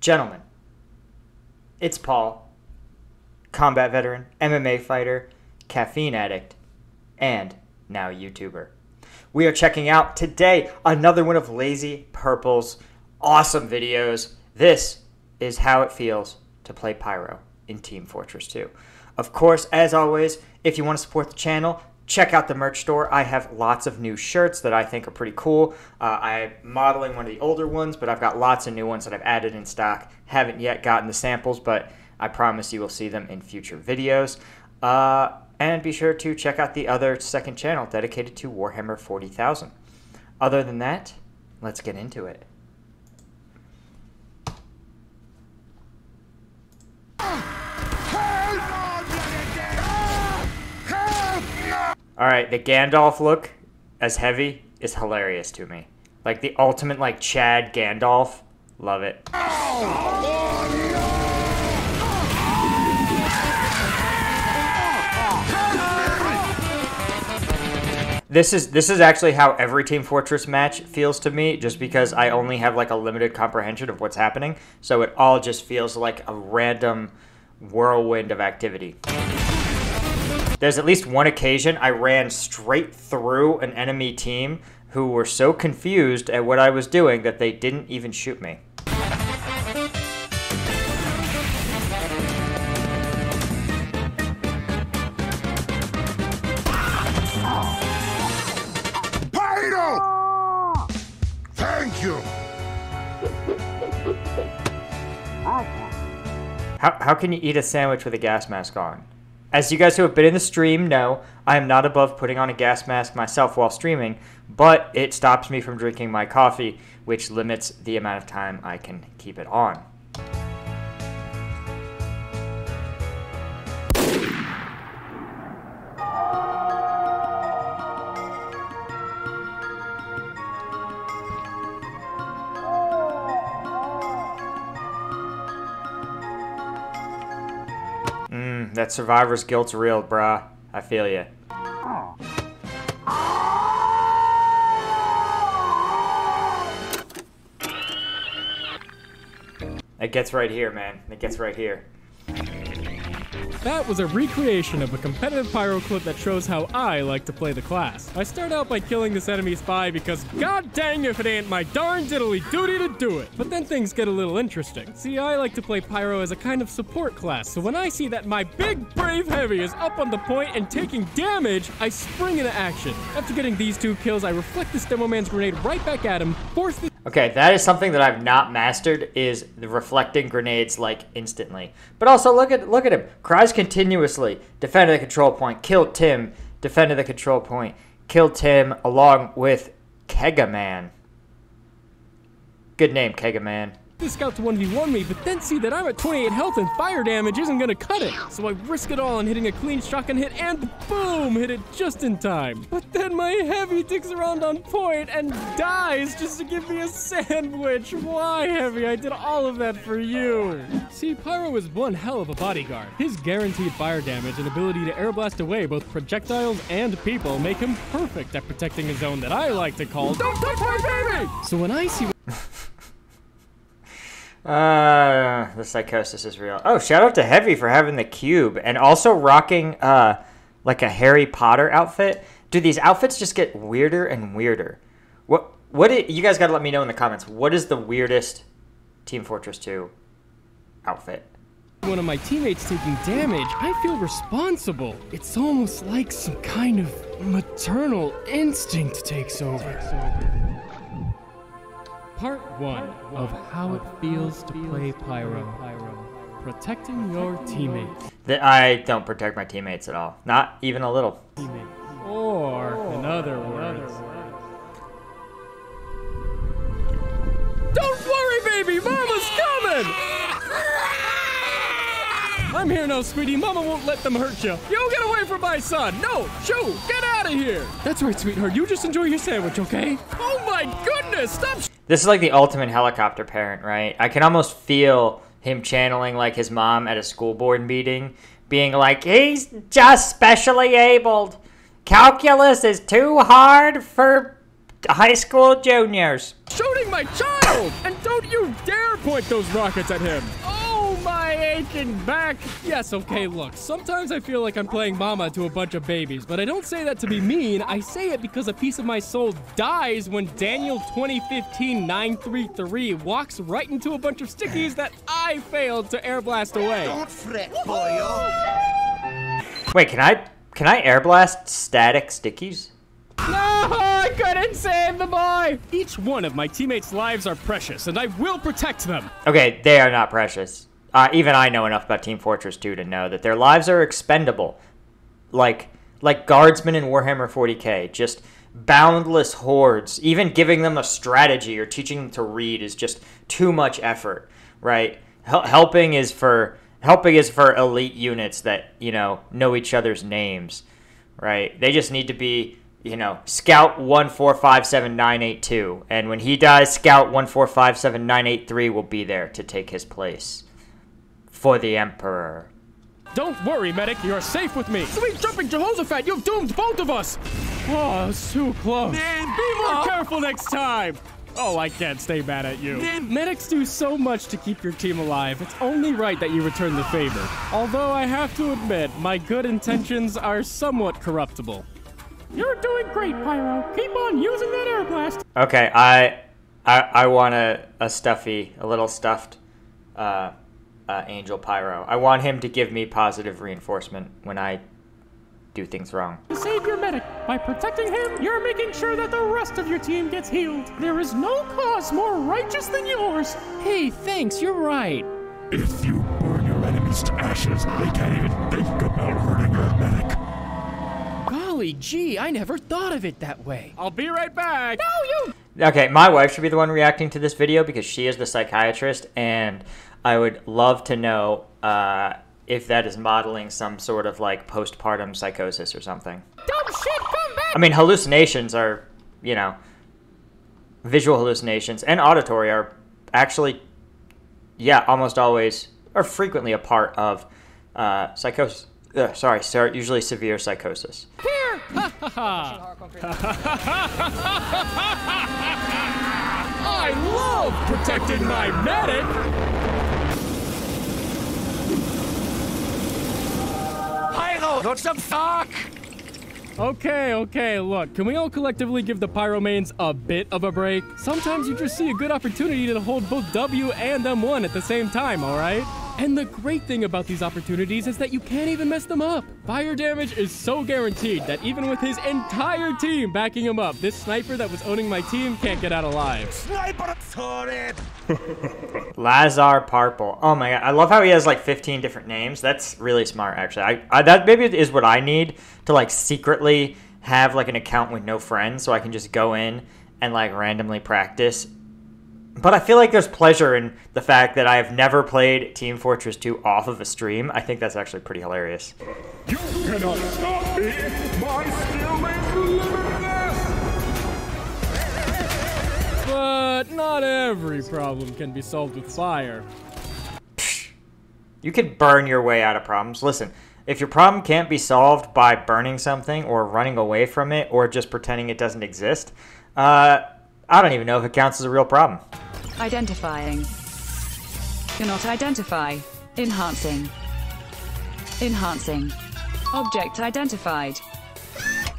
Gentlemen, it's Paul, combat veteran, MMA fighter, caffeine addict, and now YouTuber. We are checking out today another one of Lazy Purple's awesome videos. This is how it feels to play Pyro in Team Fortress 2. Of course, as always, if you want to support the channel, check out the merch store. I have lots of new shirts that I think are pretty cool. Uh, I'm modeling one of the older ones, but I've got lots of new ones that I've added in stock. Haven't yet gotten the samples, but I promise you will see them in future videos. Uh, and be sure to check out the other second channel dedicated to Warhammer 40,000. Other than that, let's get into it. All right, the Gandalf look as heavy is hilarious to me. Like the ultimate like Chad Gandalf. Love it. This is this is actually how every Team Fortress match feels to me, just because I only have like a limited comprehension of what's happening. So it all just feels like a random whirlwind of activity. There's at least one occasion I ran straight through an enemy team who were so confused at what I was doing that they didn't even shoot me. Pyro! Thank you. How, how can you eat a sandwich with a gas mask on? As you guys who have been in the stream know, I am not above putting on a gas mask myself while streaming, but it stops me from drinking my coffee, which limits the amount of time I can keep it on. That survivor's guilt's real, brah. I feel ya. It gets right here, man. It gets right here. That was a recreation of a competitive pyro clip that shows how I like to play the class. I start out by killing this enemy spy because god dang if it ain't my darn diddly duty to do it. But then things get a little interesting. See, I like to play pyro as a kind of support class, so when I see that my big brave heavy is up on the point and taking damage, I spring into action. After getting these two kills, I reflect this demo man's grenade right back at him, force the Okay, that is something that I've not mastered is the reflecting grenades like instantly. But also look at look at him. Cries continuously. Defended the control point. Killed Tim. Defended the control point. Killed Tim along with Kegaman. Good name, Kegaman. The scout to 1v1 me, but then see that I'm at 28 health and fire damage isn't gonna cut it. So I risk it all on hitting a clean shotgun hit and boom, hit it just in time. But then my heavy ticks around on point and dies just to give me a sandwich. Why, heavy? I did all of that for you. See, Pyro is one hell of a bodyguard. His guaranteed fire damage and ability to air blast away both projectiles and people make him perfect at protecting a zone that I like to call Don't touch my baby! So when I see Uh, the psychosis is real. Oh, shout out to Heavy for having the cube and also rocking uh like a Harry Potter outfit. Dude, these outfits just get weirder and weirder. What what i- you guys got to let me know in the comments. What is the weirdest Team Fortress 2 outfit? one of my teammates taking damage, I feel responsible. It's almost like some kind of maternal instinct takes over. Part 1 of how it feels to play Pyro. Protecting your teammates. That I don't protect my teammates at all. Not even a little. Or, in other words, Don't worry, baby! Mama's coming! I'm here now, sweetie. Mama won't let them hurt you. You get away from my son! No! Shoo! Get out of here! That's right, sweetheart. You just enjoy your sandwich, okay? Oh my goodness! Stop This is like the ultimate helicopter parent, right? I can almost feel him channeling like his mom at a school board meeting, being like, he's just specially abled. Calculus is too hard for high school juniors. shooting my child! And don't you dare point those rockets at him. Oh, my aching back. Yes, okay, look. Sometimes I feel like I'm playing mama to a bunch of babies, but I don't say that to be mean. I say it because a piece of my soul dies when Daniel 2015 933 walks right into a bunch of stickies that I failed to air blast away. Don't fret, boyo. Wait, can I can I air blast static stickies? No, I couldn't save the boy! Each one of my teammates' lives are precious, and I will protect them. Okay, they are not precious. Uh, even I know enough about Team Fortress 2 to know that their lives are expendable. Like like guardsmen in Warhammer 40k, just boundless hordes. Even giving them a strategy or teaching them to read is just too much effort, right? Hel- helping is for helping is for elite units that, you know, know each other's names, right? They just need to be you know, Scout 1457982. And when he dies, Scout 1457983 will be there to take his place. For the Emperor. Don't worry, medic, you're safe with me. Sweet jumping Jehoshaphat, you've doomed both of us. Oh, it's too close. Man, be more careful next time. Oh, I can't stay mad at you. Medics do so much to keep your team alive. It's only right that you return the favor. Although I have to admit, my good intentions are somewhat corruptible. You're doing great, Pyro. Keep on using that air blast. Okay, I I, I want a, a stuffy, a little stuffed uh, uh, Angel Pyro. I want him to give me positive reinforcement when I do things wrong. To save your medic. By protecting him, you're making sure that the rest of your team gets healed. There is no cause more righteous than yours. Hey, thanks, you're right. If you burn your enemies to ashes, they can't even think about hurting your medic. Golly gee, I never thought of it that way. I'll be right back. No, you. Okay, my wife should be the one reacting to this video because she is the psychiatrist, and I would love to know uh, if that is modeling some sort of like postpartum psychosis or something. Dumb shit, come back. I mean, hallucinations are, you know, visual hallucinations and auditory are actually, yeah, almost always or frequently a part of uh, psychosis. Uh, sorry, sorry, usually severe psychosis. Here. Ha ha ha. I love protecting my medic. Not some fuck! Okay, okay, look, can we all collectively give the Pyro mains a bit of a break? Sometimes you just see a good opportunity to hold both W and M1 at the same time, alright? And the great thing about these opportunities is that you can't even mess them up. Fire damage is so guaranteed that even with his entire team backing him up, this sniper that was owning my team can't get out alive. Sniper turret! Lazar Parple. Oh my god, I love how he has like 15 different names. That's really smart, actually. I, I that maybe is what I need to like secretly have like an account with no friends, so I can just go in and like randomly practice. But I feel like there's pleasure in the fact that I have never played Team Fortress 2 off of a stream. I think that's actually pretty hilarious. You cannot stop me! My skill is limitless! But not every problem can be solved with fire. You can burn your way out of problems. Listen, if your problem can't be solved by burning something or running away from it or just pretending it doesn't exist, uh, I don't even know if it counts as a real problem. Identifying. Do not identify. Enhancing. Enhancing. Object identified.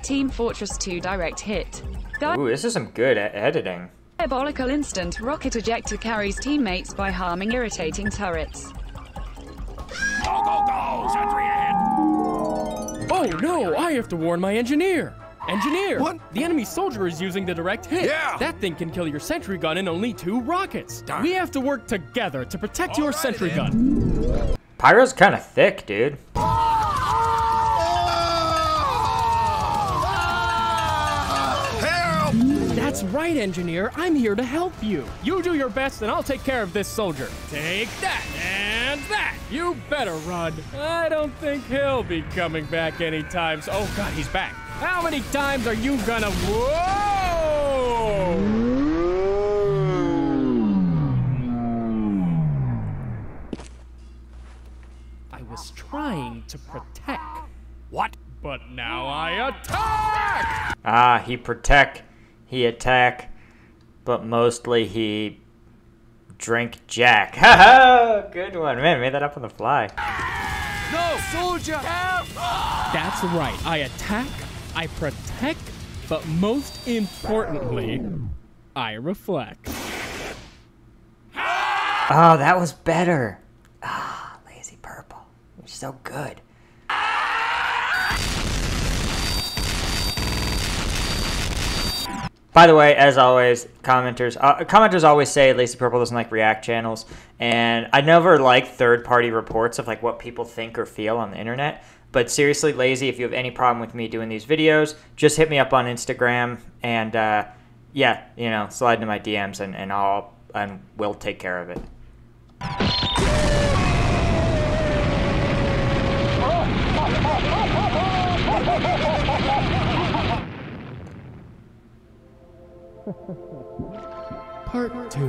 Team Fortress 2 direct hit. Ooh, this is some good e- editing. Diabolical instant rocket ejector carries teammates by harming irritating turrets. Go, go, go! Sentry ahead! Oh no, I have to warn my engineer. Engineer! What? The enemy soldier is using the direct hit. Yeah. That thing can kill your sentry gun in only two rockets. Darn. We have to work together to protect your Alrighty sentry then. gun. Pyro's kind of thick, dude. Help! That's right, engineer. I'm here to help you. You do your best, and I'll take care of this soldier. Take that and that. You better run. I don't think he'll be coming back anytime. So, oh God, he's back. How many times are you gonna? Whoa! I was trying to protect. What? But now I attack! Ah, he protect, he attack, but mostly he drink Jack. Ha ha! good one. Man, made that up on the fly. No, soldier! That's right. I attack, I protect, but most importantly, I reflect. Oh, that was better. Ah, Lazy Purple. You're so good. By the way, as always, commenters uh, commenters always say Lazy Purple doesn't like React channels, and I never like third-party reports of like what people think or feel on the internet. But seriously, Lazy, if you have any problem with me doing these videos, just hit me up on Instagram, and uh, yeah, you know, slide into my DMs, and, and I'll and we'll take care of it. Part 2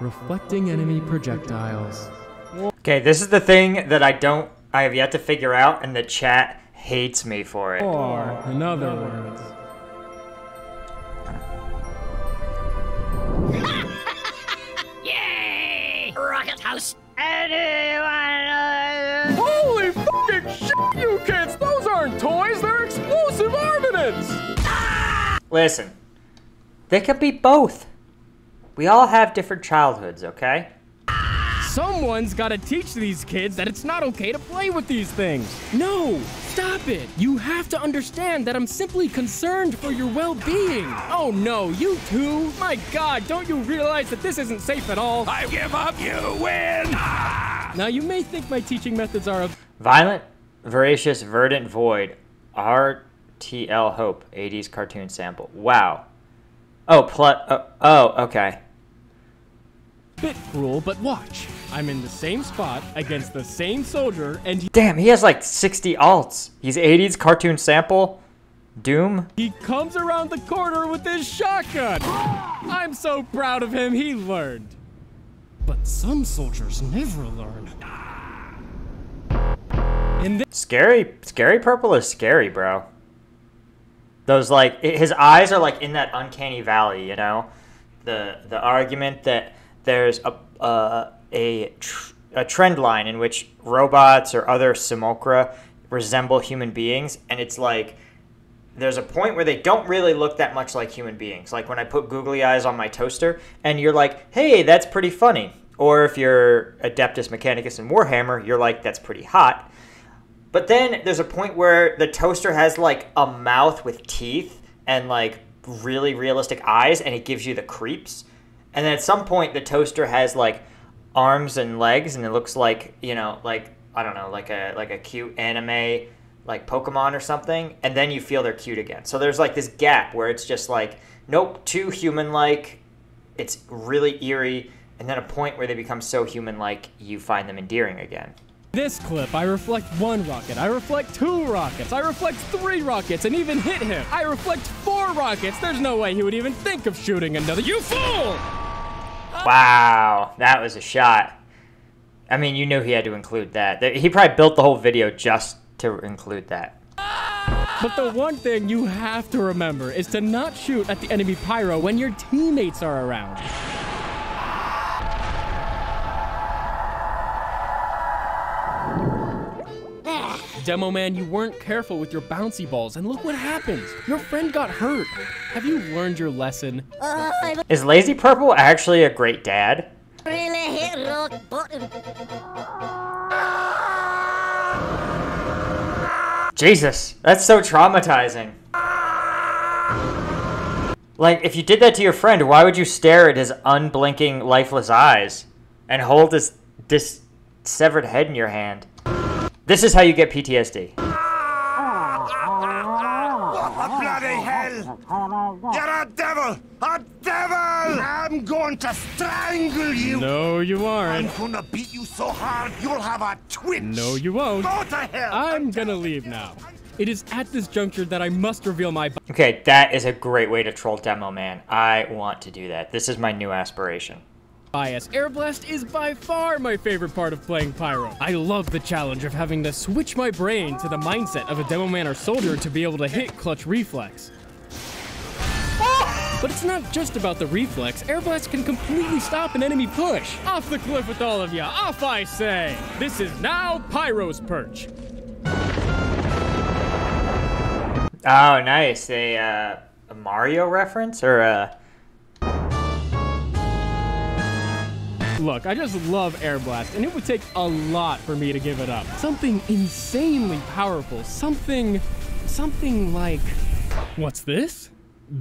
Reflecting Enemy Projectiles. Okay, this is the thing that I don't, I have yet to figure out, and the chat hates me for it. Or, in other words, Yay! Rocket House. Anyone? Holy fucking shit, you kids! Those aren't toys, they're explosive armaments! Listen, they can be both. We all have different childhoods, okay? Someone's gotta teach these kids that it's not okay to play with these things. No, stop it. You have to understand that I'm simply concerned for your well being. Oh no, you too? My god, don't you realize that this isn't safe at all? I give up, you win! Ah! Now, you may think my teaching methods are a Violent, voracious, verdant, void. RTL Hope, 80s cartoon sample. Wow. Oh, pl- oh, oh, okay. Bit cruel, but watch. I'm in the same spot against the same soldier, and he- Damn, he has like 60 alts. He's 80s cartoon sample. Doom. he comes around the corner with his shotgun. I'm so proud of him, he learned. But some soldiers never learn. In this Scary, scary purple is scary, bro. Those like his eyes are like in that uncanny valley, you know. The the argument that there's a uh, a tr- a trend line in which robots or other simulacra resemble human beings, and it's like there's a point where they don't really look that much like human beings. Like when I put googly eyes on my toaster, and you're like, hey, that's pretty funny. Or if you're Adeptus Mechanicus in Warhammer, you're like, that's pretty hot. But then there's a point where the toaster has like a mouth with teeth and like really realistic eyes, and it gives you the creeps. And then at some point, the toaster has like arms and legs, and it looks like you know, like I don't know, like a like a cute anime like Pokemon or something. And then you feel they're cute again. So there's like this gap where it's just like, nope, too human-like. It's really eerie, and then a point where they become so human-like, you find them endearing again. This clip, I reflect one rocket, I reflect two rockets, I reflect three rockets, and even hit him. I reflect four rockets. There's no way he would even think of shooting another. You fool! Wow, that was a shot. I mean, you knew he had to include that. He probably built the whole video just to include that. But the one thing you have to remember is to not shoot at the enemy pyro when your teammates are around. Demo man, you weren't careful with your bouncy balls, and look what happens. Your friend got hurt. Have you learned your lesson? Is Lazy Purple actually a great dad? Really hit rock bottom. Jesus, that's so traumatizing. Like, if you did that to your friend, why would you stare at his unblinking, lifeless eyes and hold his dis- severed head in your hand? This is how you get PTSD. What the bloody hell! You're a devil! A devil! I'm going to strangle you! No, you aren't. I'm gonna beat you so hard you'll have a twitch! No, you won't. Go to hell! I'm gonna leave now. It is at this juncture that I must reveal my Okay, that is a great way to troll Demo Man. I want to do that. This is my new aspiration. Bias. Air Blast is by far my favorite part of playing Pyro. I love the challenge of having to switch my brain to the mindset of a demo man or soldier to be able to hit clutch reflex. But it's not just about the reflex. Air Blast can completely stop an enemy push. Off the cliff with all of you. Off, I say. This is now Pyro's perch. Oh, nice. A, uh, a Mario reference or a. Look, I just love Air Blast, and it would take a lot for me to give it up. Something insanely powerful. Something. something like. What's this?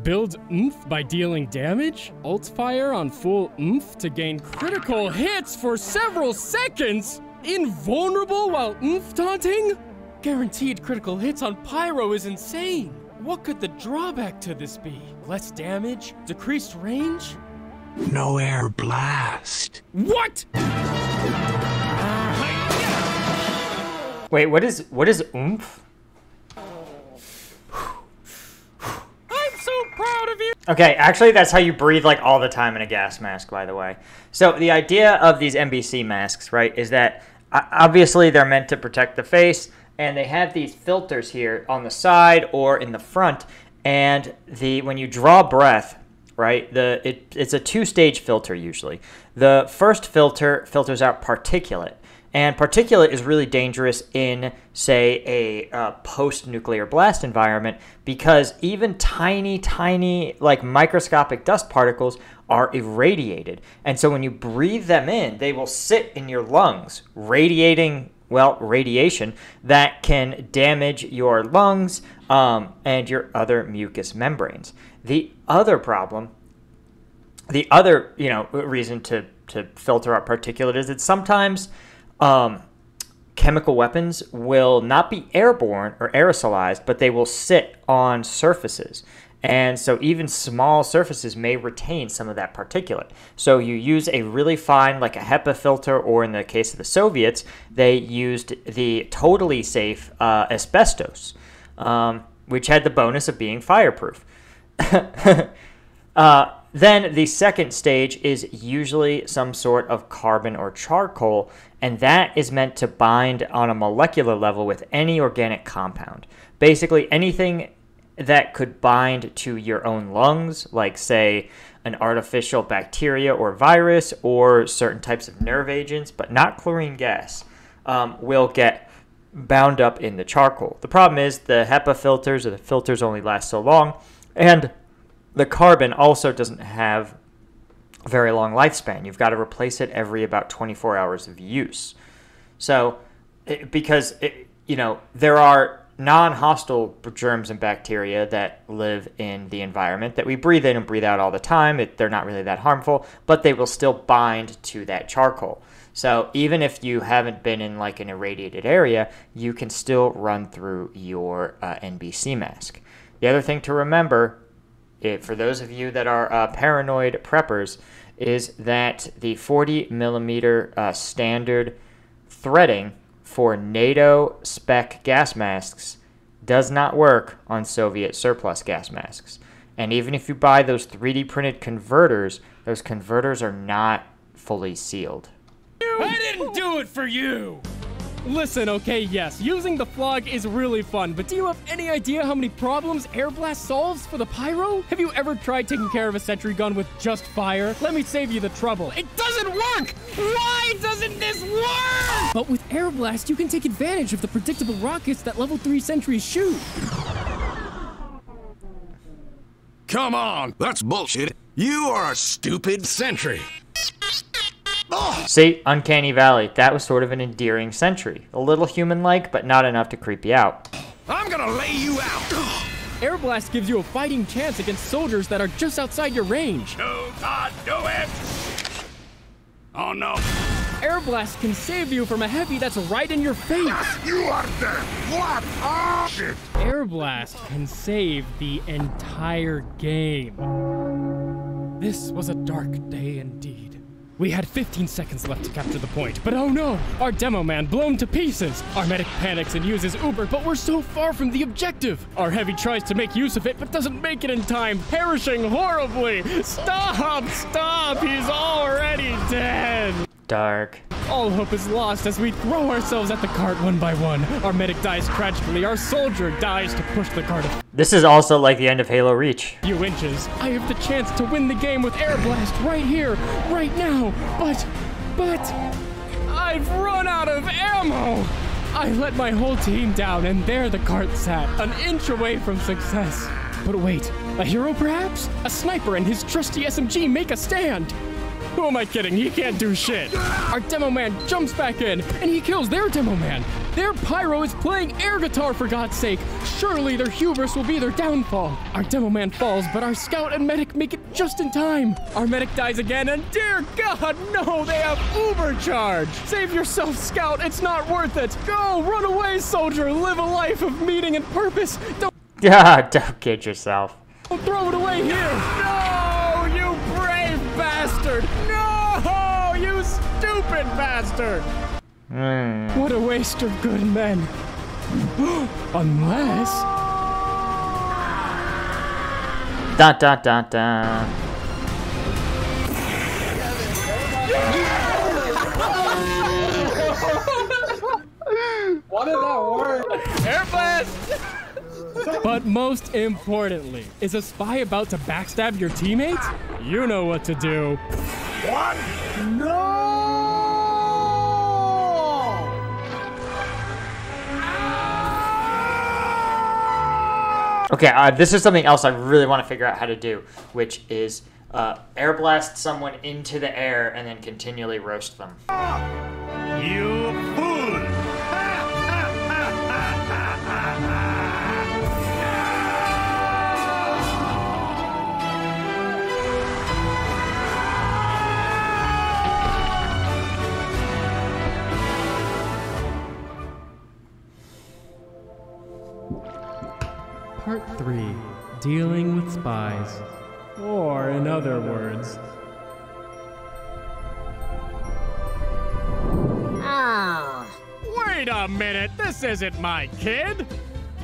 Build oomph by dealing damage? Alt fire on full oomph to gain critical hits for several seconds? Invulnerable while oomph taunting? Guaranteed critical hits on Pyro is insane. What could the drawback to this be? Less damage? Decreased range? No air blast. What? Wait, what is what is oomph? I'm so proud of you! Okay, actually, that's how you breathe like all the time in a gas mask, by the way. So the idea of these NBC masks, right, is that obviously they're meant to protect the face, and they have these filters here on the side or in the front, and the when you draw breath, right, the it, it's a two-stage filter usually. The first filter filters out particulate. And particulate is really dangerous in, say, a uh, post nuclear blast environment because even tiny, tiny, like microscopic dust particles are irradiated. And so when you breathe them in, they will sit in your lungs, radiating, well, radiation that can damage your lungs um, and your other mucous membranes. The other problem the other you know reason to to filter out particulate is that sometimes um, chemical weapons will not be airborne or aerosolized, but they will sit on surfaces. And so even small surfaces may retain some of that particulate. So you use a really fine, like a HEPA filter, or in the case of the Soviets, they used the totally safe uh, asbestos, um, which had the bonus of being fireproof. Uh, then the second stage is usually some sort of carbon or charcoal, and that is meant to bind on a molecular level with any organic compound. Basically, anything that could bind to your own lungs, like, say, an artificial bacteria or virus, or certain types of nerve agents, but not chlorine gas, um, will get bound up in the charcoal. The problem is the HEPA filters or the filters only last so long, and the carbon also doesn't have a very long lifespan. You've got to replace it every about 24 hours of use. So, it, because it, you know there are non-hostile germs and bacteria that live in the environment that we breathe in and breathe out all the time. It, they're not really that harmful, but they will still bind to that charcoal. So even if you haven't been in like an irradiated area, you can still run through your uh, NBC mask. The other thing to remember it, for those of you that are uh, paranoid preppers, is that the 40 millimeter uh, standard threading for NATO spec gas masks does not work on Soviet surplus gas masks. And even if you buy those 3D printed converters, those converters are not fully sealed. I didn't do it for you! Listen, okay, yes, using the phlog is really fun, but do you have any idea how many problems Air Blast solves for the Pyro? Have you ever tried taking care of a sentry gun with just fire? Let me save you the trouble. It doesn't work! Why doesn't this work? But with Air Blast, you can take advantage of the predictable rockets that level 3 sentries shoot. Come on, that's bullshit. You are a stupid sentry. See, Uncanny Valley, that was sort of an endearing sentry. A little human like, but not enough to creep you out. I'm gonna lay you out. Air Blast gives you a fighting chance against soldiers that are just outside your range. No, God, do it. Oh no. Air Blast can save you from a heavy that's right in your face. You are dead! What? Ah, shit! Air Blast can save the entire game. This was a dark day indeed. We had 15 seconds left to capture the point, but oh no! Our demo man blown to pieces! Our medic panics and uses Uber, but we're so far from the objective! Our heavy tries to make use of it, but doesn't make it in time, perishing horribly! Stop! Stop! He's already dead! Dark. All hope is lost as we throw ourselves at the cart one by one. Our medic dies tragically. Our soldier dies to push the cart This is also like the end of Halo Reach. few inches. I have the chance to win the game with Air Blast right here, right now. But, but, I've run out of ammo. I let my whole team down, and there the cart sat, an inch away from success. But wait, a hero perhaps? A sniper and his trusty SMG make a stand. Who am I kidding? He can't do shit. Our demo man jumps back in and he kills their demo man. Their pyro is playing air guitar for God's sake. Surely their hubris will be their downfall. Our demo man falls, but our scout and medic make it just in time. Our medic dies again, and dear God, no, they have uber charge. Save yourself, scout. It's not worth it. Go, run away, soldier. Live a life of meaning and purpose. Don't Yeah, don't kid yourself. Don't throw it away here. No, bastard. No, you stupid bastard. Hmm. What a waste of good men. Unless. Da da da da. what dun dun dun. Air blast! but most importantly, is a spy about to backstab your teammates? You know what to do. What? No! Okay, uh, this is something else I really want to figure out how to do, which is uh, air blast someone into the air and then continually roast them. You Spies. Or, in other words, Oh. Wait a minute, this isn't my kid!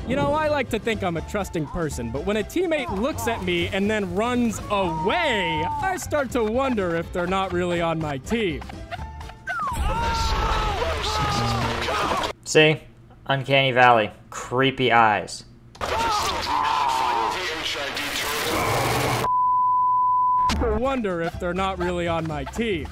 You know, I like to think I'm a trusting person, but when a teammate looks at me and then runs away, I start to wonder if they're not really on my team. See? Uncanny Valley. Creepy eyes. Wonder if they're not really on my team.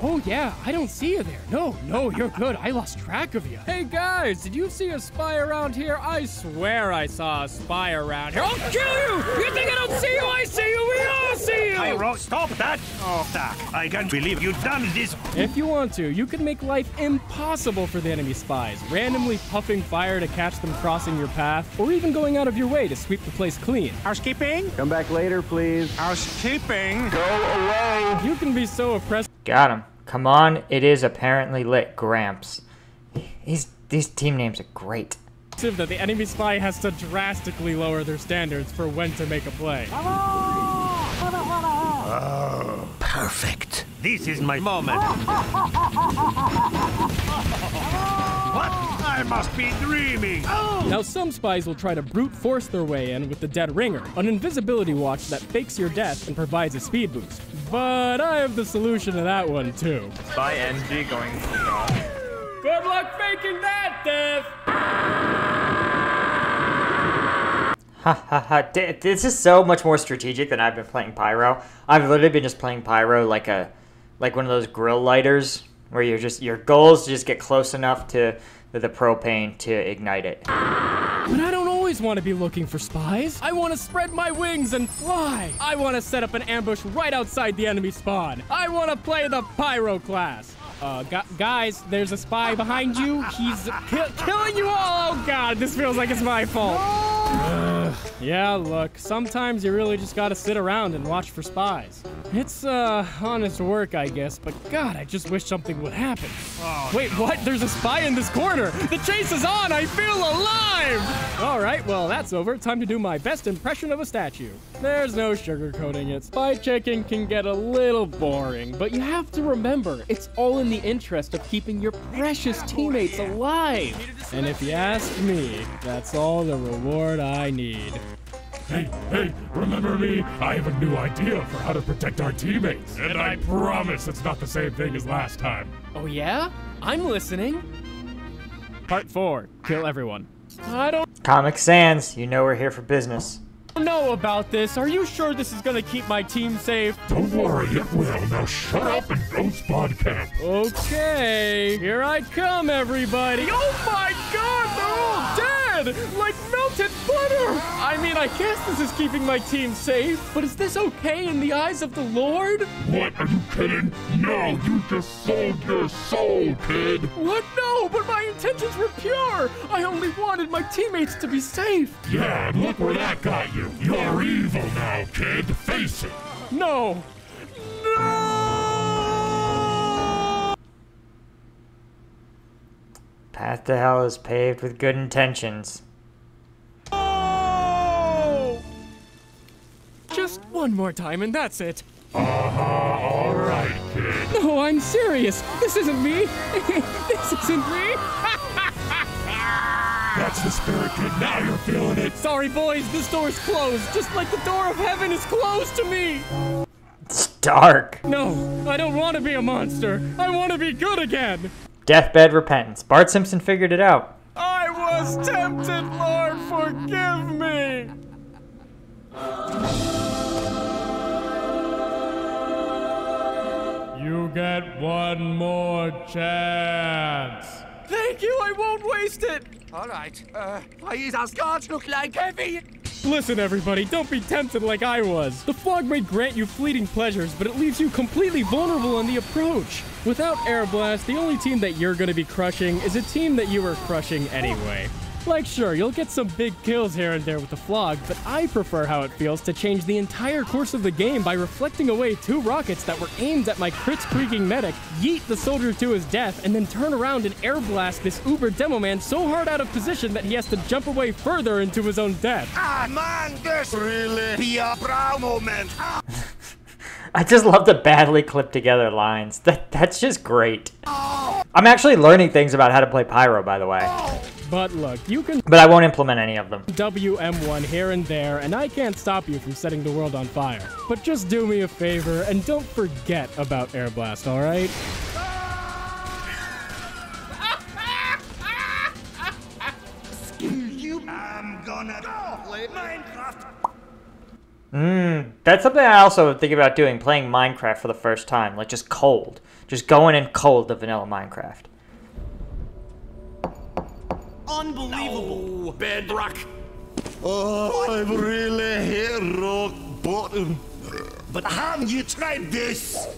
Oh yeah, I don't see you there. No, no, you're good. I lost track of you. Hey guys, did you see a spy around here? I swear I saw a spy around here. I'll kill you! You think I don't see you? I see you! We all see you! Pyro, stop that! Oh, Doc, I can't believe you've done this. If you want to, you can make life impossible for the enemy spies, randomly puffing fire to catch them crossing your path, or even going out of your way to sweep the place clean. Housekeeping? Come back later, please. Housekeeping? Go away! You can be so oppressive Got him. Come on, it is apparently lit. Gramps. These these team names are great. that the enemy spy has to drastically lower their standards for when to make a play. Oh, Perfect. This is my moment. what? I must be dreaming. Oh! Now, some spies will try to brute force their way in with the Dead Ringer, an invisibility watch that fakes your death and provides a speed boost. But I have the solution to that one, too. By NG going Good luck faking that, death! Ha ha ha. This is so much more strategic than I've been playing Pyro. I've literally been just playing Pyro like a like one of those grill lighters where you're just your goal is to just get close enough to the, the propane to ignite it. But I don't always want to be looking for spies. I want to spread my wings and fly. I want to set up an ambush right outside the enemy spawn. I want to play the pyro class. Uh, gu- guys, there's a spy behind you. He's ki- killing you all. Oh God, this feels like it's my fault. Ugh. yeah, look, sometimes you really just gotta sit around and watch for spies. It's, uh, honest work, I guess, but God, I just wish something would happen. Wait, what? There's a spy in this corner! The chase is on! I feel alive! Alright, well, that's over. Time to do my best impression of a statue. There's no sugarcoating it. Spy checking can get a little boring, but you have to remember, it's all in the interest of keeping your precious teammates alive. And if you ask me, that's all the reward I need. Hey, hey, remember me? I have a new idea for how to protect our teammates. And I promise it's not the same thing as last time. Oh, yeah? I'm listening. Part 4 Kill everyone. I don't Comic Sans, you know we're here for business. Know about this. Are you sure this is gonna keep my team safe? Don't worry, it will. Now shut up and go spawn camp. Okay, here I come, everybody. Oh my god, they're all dead! Like melted butter! I mean, I guess this is keeping my team safe, but is this okay in the eyes of the Lord? What? Are you kidding? No, you just sold your soul, kid. What? No, but my intentions were pure! I only wanted my teammates to be safe! Yeah, and look where that got you. You're evil now, kid. Face it. No! No! Path to hell is paved with good intentions. One more time and that's it. Uh-huh, all right, kid. No, I'm serious. This isn't me. this isn't me. That's the spirit, kid. Now you're feeling it. Sorry, boys, this door's closed, just like the door of heaven is closed to me. It's dark. No, I don't want to be a monster. I want to be good again. Deathbed repentance. Bart Simpson figured it out. I was tempted, get one more chance. Thank you, I won't waste it. All right. Uh, why does our scars look like heavy? Listen, everybody, don't be tempted like I was. The phlog may grant you fleeting pleasures, but it leaves you completely vulnerable in the approach. Without Air Blast, the only team that you're gonna be crushing is a team that you were crushing anyway. Like, sure, you'll get some big kills here and there with the phlog, but I prefer how it feels to change the entire course of the game by reflecting away two rockets that were aimed at my Kritzkrieging medic, yeet the soldier to his death, and then turn around and air blast this uber demo man so hard out of position that he has to jump away further into his own death. Ah, man, this really be a brow moment. I just love the badly clipped together lines. That that's just great. I'm actually learning things about how to play Pyro, by the way, But look, you can but I won't implement any of them. WM1 here and there, and I can't stop you from setting the world on fire. But just do me a favor and don't forget about Air Blast, alright? You, I'm gonna play Minecraft. Mm, that's something I also think about doing, playing Minecraft for the first time, like just cold. Just going in cold to vanilla Minecraft. Unbelievable. bedrock. Oh, I've really hit rock bottom. But have you tried this?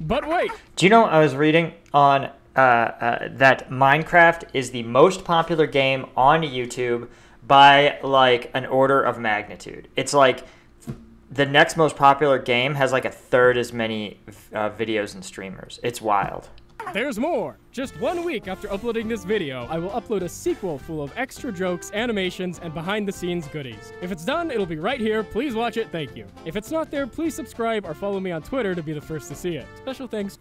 But wait, Do you know I was reading on uh, uh, that Minecraft is the most popular game on YouTube by like an order of magnitude. It's like the next most popular game has like a third as many uh, videos and streamers. It's wild. there's more! Just one week after uploading this video, I will upload a sequel full of extra jokes, animations, and behind the scenes goodies. If it's done, it'll be right here. Please watch it, thank you. If it's not there, please subscribe or follow me on Twitter to be the first to see it. Special thanks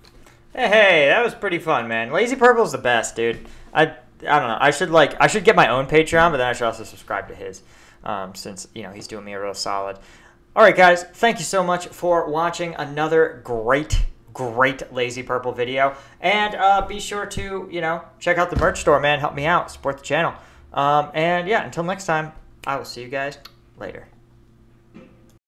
Hey, hey, that was pretty fun, man. Lazy Purple's the best, dude. I I don't know. I should like I should get my own Patreon, but then I should also subscribe to his, um, since you know he's doing me a real solid. All right, guys, thank you so much for watching another great, great Lazy Purple video, and uh, be sure to you know check out the merch store, man. Help me out, support the channel, um, and yeah, until next time, I will see you guys later.